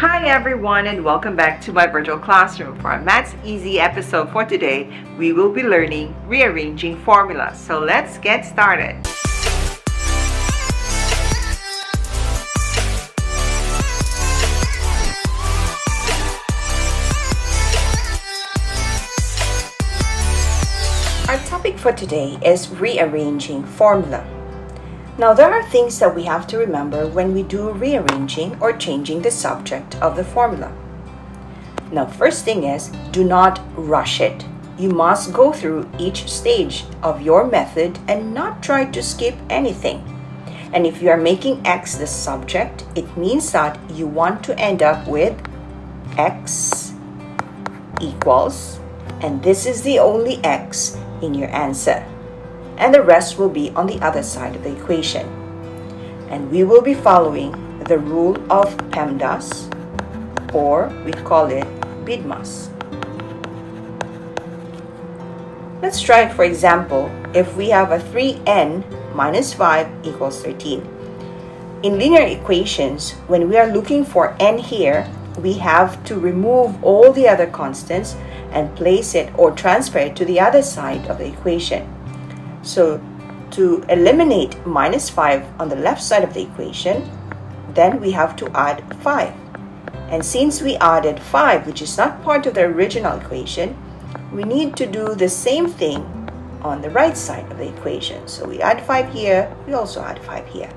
Hi everyone and welcome back to my virtual classroom. For our Maths Easy episode for today, we will be learning rearranging formulas. So let's get started. Our topic for today is rearranging formula. Now, there are things that we have to remember when we do rearranging or changing the subject of the formula. Now, first thing is do not rush it. You must go through each stage of your method and not try to skip anything. And if you are making x the subject, it means that you want to end up with x equals, and this is the only x in your answer and the rest will be on the other side of the equation. And we will be following the rule of PEMDAS, or we call it BIDMAS. Let's try for example, if we have a 3n minus 5 equals 13. In linear equations, when we are looking for n here, we have to remove all the other constants and place it or transfer it to the other side of the equation. So to eliminate minus 5 on the left side of the equation, then we have to add 5. And since we added 5, which is not part of the original equation, we need to do the same thing on the right side of the equation. So we add 5 here, we also add 5 here.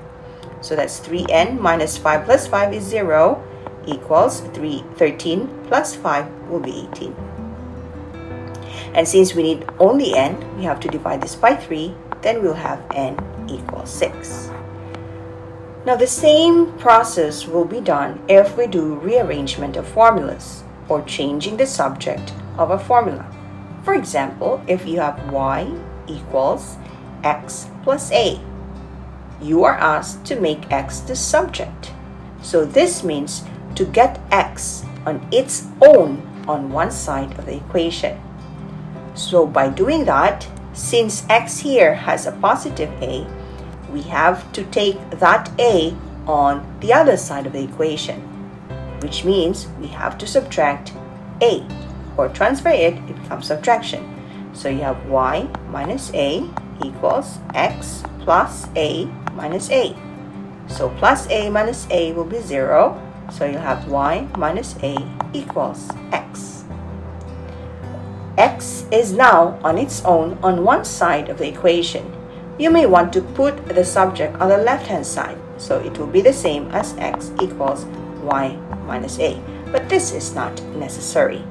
So that's 3n minus 5 plus 5 is 0 equals 3, 13 plus 5 will be 18. And since we need only n, we have to divide this by 3, then we'll have n equals 6. Now the same process will be done if we do rearrangement of formulas or changing the subject of a formula. For example, if you have y equals x plus a, you are asked to make x the subject. So this means to get x on its own on one side of the equation. So by doing that, since x here has a positive a, we have to take that a on the other side of the equation, which means we have to subtract a, or transfer it, it becomes subtraction. So you have y minus a equals x plus a minus a. So plus a minus a will be 0, so you'll have y minus a equals x x is now on its own on one side of the equation. You may want to put the subject on the left-hand side, so it will be the same as x equals y minus a, but this is not necessary.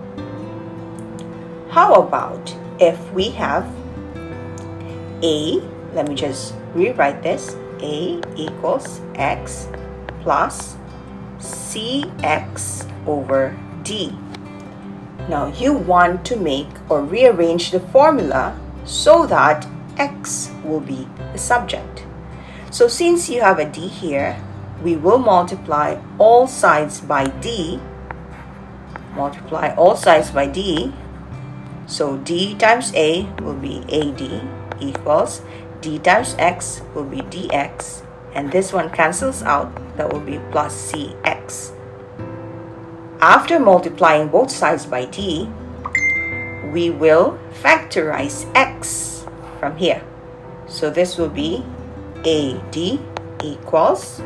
How about if we have a, let me just rewrite this, a equals x plus cx over d. Now you want to make or rearrange the formula so that x will be the subject. So since you have a d here, we will multiply all sides by d. Multiply all sides by d. So d times a will be ad equals d times x will be dx. And this one cancels out. That will be plus cx. After multiplying both sides by d, we will factorize x from here. So this will be AD equals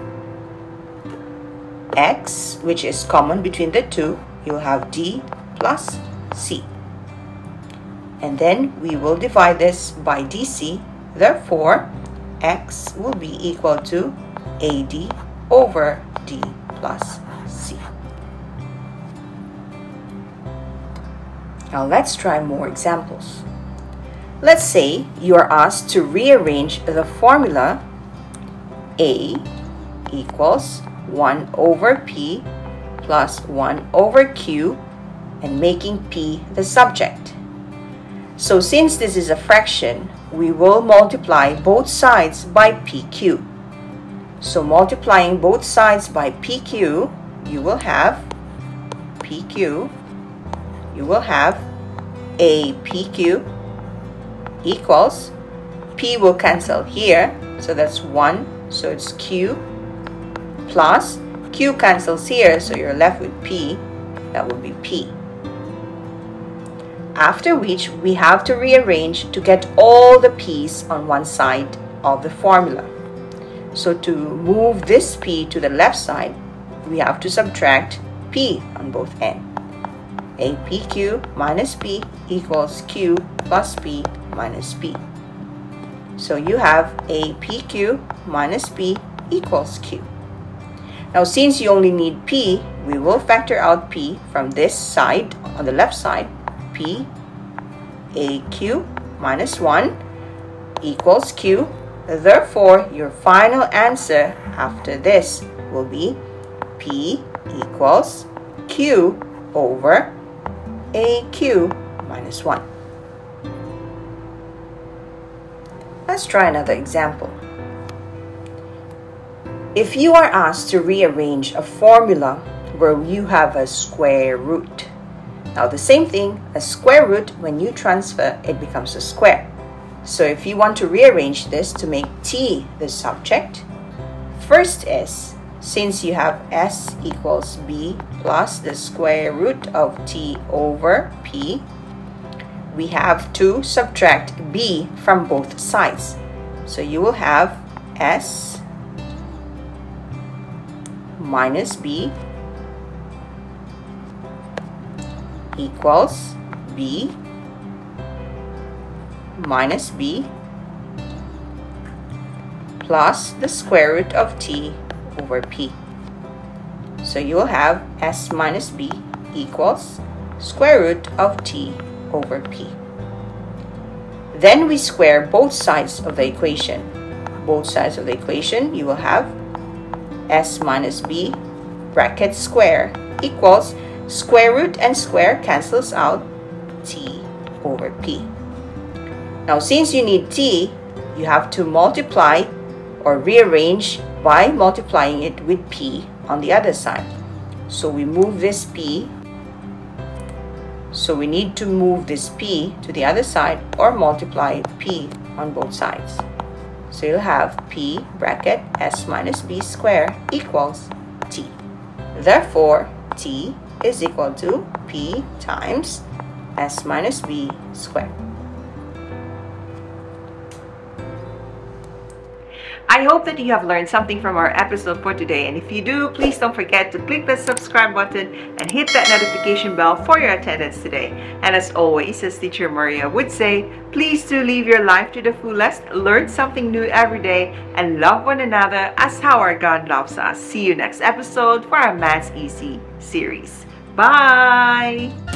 x, which is common between the two. You'll have d plus c. And then we will divide this by dc. Therefore, x will be equal to AD over d plus Now let's try more examples. Let's say you are asked to rearrange the formula A equals 1 over P plus 1 over Q and making P the subject. So since this is a fraction, we will multiply both sides by PQ. So multiplying both sides by PQ, you will have PQ you will have APQ equals P will cancel here so that's 1 so it's Q plus q cancels here, so you're left with p. That would be p. After which, we have to rearrange to get all the p's on one side of the formula. So to move this p to the left side, we have to subtract p on both ends. A PQ minus P equals Q plus P minus P. So you have A PQ minus P equals Q. Now since you only need P, we will factor out P from this side on the left side. P AQ minus 1 equals Q. Therefore, your final answer after this will be P equals Q over AQ minus 1. Let's try another example. If you are asked to rearrange a formula where you have a square root, now the same thing, a square root, when you transfer, it becomes a square. So if you want to rearrange this to make t the subject, first is since you have s equals b plus the square root of t over p, we have to subtract b from both sides. So you will have s minus b equals b minus b plus the square root of t over p. So you will have s minus b equals square root of t over p. Then we square both sides of the equation. Both sides of the equation, you will have s minus b bracket square equals square root and square cancels out t over p. Now since you need t, you have to multiply or rearrange by multiplying it with p on the other side. So we move this p. So we need to move this p to the other side or multiply p on both sides. So you'll have p bracket s minus b square equals t. Therefore, t is equal to p times s minus b squared. I hope that you have learned something from our episode for today. And if you do, please don't forget to click the subscribe button and hit that notification bell for your attendance today. And as always, as Teacher Maria would say, please do live your life to the fullest, learn something new every day, and love one another as how our God loves us. See you next episode for our Maths Easy series. Bye!